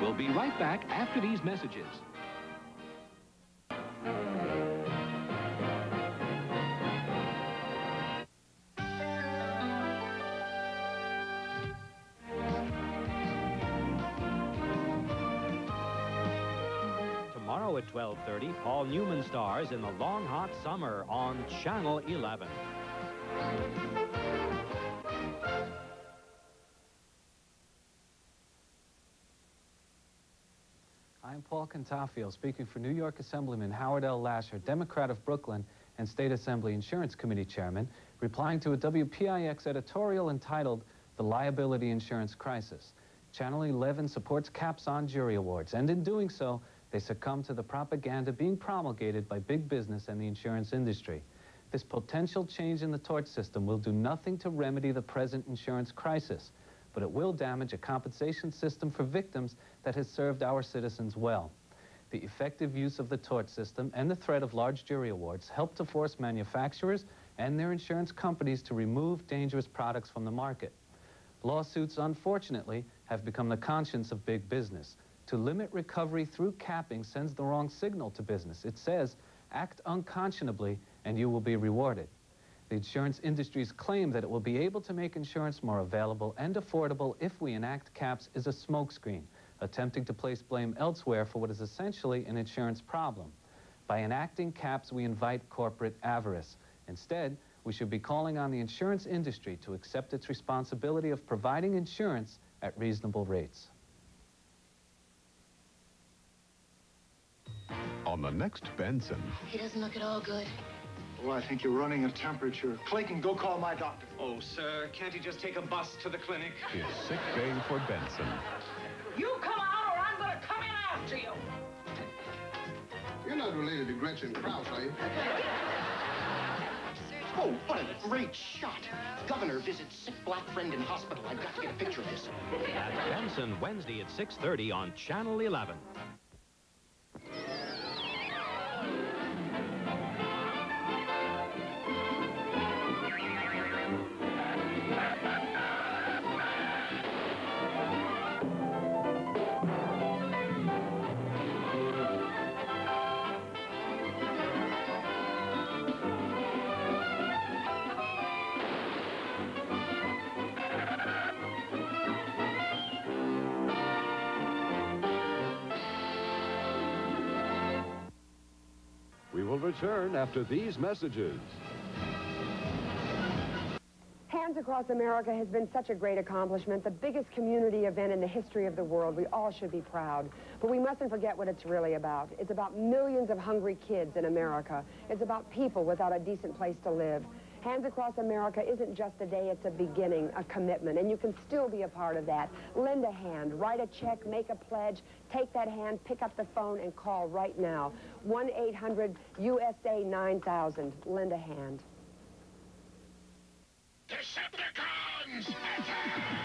We'll be right back after these messages. Tomorrow at 12.30, Paul Newman stars in The Long Hot Summer on Channel 11. I'm Paul Kentoffio, speaking for New York Assemblyman Howard L. Lasher, Democrat of Brooklyn and State Assembly Insurance Committee Chairman, replying to a WPIX editorial entitled The Liability Insurance Crisis. Channel 11 supports caps on jury awards, and in doing so, they succumb to the propaganda being promulgated by big business and the insurance industry. This potential change in the tort system will do nothing to remedy the present insurance crisis, but it will damage a compensation system for victims that has served our citizens well. The effective use of the tort system and the threat of large jury awards help to force manufacturers and their insurance companies to remove dangerous products from the market. Lawsuits, unfortunately, have become the conscience of big business. To limit recovery through capping sends the wrong signal to business. It says, act unconscionably and you will be rewarded. The insurance industry's claim that it will be able to make insurance more available and affordable if we enact caps is a smokescreen, attempting to place blame elsewhere for what is essentially an insurance problem. By enacting caps, we invite corporate avarice. Instead, we should be calling on the insurance industry to accept its responsibility of providing insurance at reasonable rates. On the next Benson. He doesn't look at all good. Oh, I think you're running a temperature. Clayton, go call my doctor. Oh, sir, can't he just take a bus to the clinic? It's sick day for Benson. You come out or I'm gonna come in after you. You're not related to Gretchen Kraus, are you? Oh, what a great shot. Governor visits sick black friend in hospital. I've got to get a picture of this. That's Benson, Wednesday at 6.30 on Channel 11. Return after these messages. Hands Across America has been such a great accomplishment, the biggest community event in the history of the world. We all should be proud. But we mustn't forget what it's really about. It's about millions of hungry kids in America. It's about people without a decent place to live. Hands Across America isn't just a day, it's a beginning, a commitment, and you can still be a part of that. Lend a hand, write a check, make a pledge, take that hand, pick up the phone, and call right now. 1-800-USA 9000. Lend a hand. Decepticons! Attack!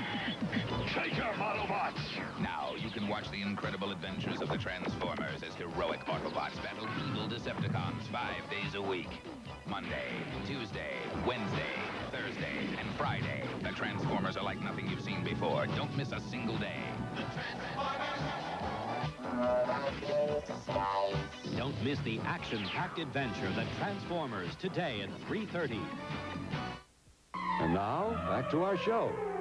Take your Autobots! Now you can watch the incredible adventures of the Transformers Decepticons five days a week. Monday, Tuesday, Wednesday, Thursday, and Friday. The Transformers are like nothing you've seen before. Don't miss a single day. Don't miss the action-packed adventure, The Transformers, today at 3.30. And now, back to our show.